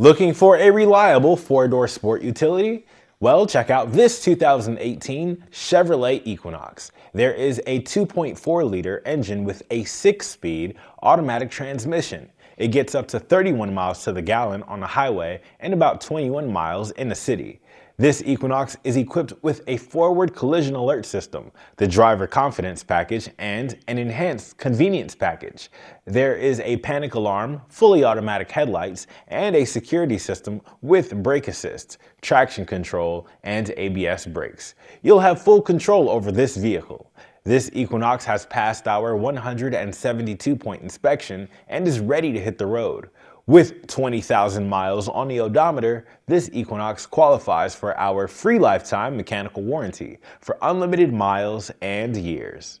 Looking for a reliable four-door sport utility? Well, check out this 2018 Chevrolet Equinox. There is a 2.4 liter engine with a six speed automatic transmission. It gets up to 31 miles to the gallon on the highway and about 21 miles in the city. This Equinox is equipped with a forward collision alert system, the driver confidence package, and an enhanced convenience package. There is a panic alarm, fully automatic headlights, and a security system with brake assist, traction control, and ABS brakes. You'll have full control over this vehicle. This Equinox has passed our 172 point inspection and is ready to hit the road. With 20,000 miles on the odometer, this Equinox qualifies for our free lifetime mechanical warranty for unlimited miles and years.